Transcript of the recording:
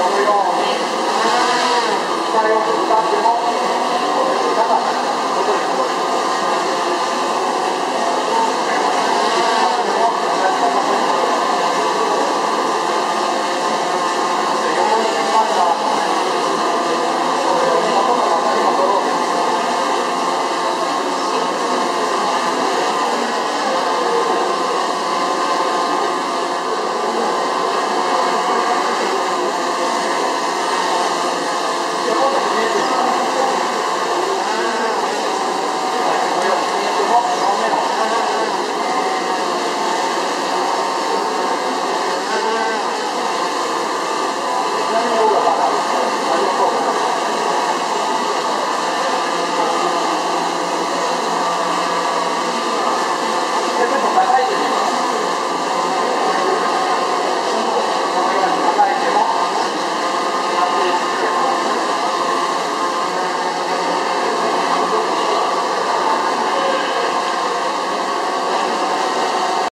我用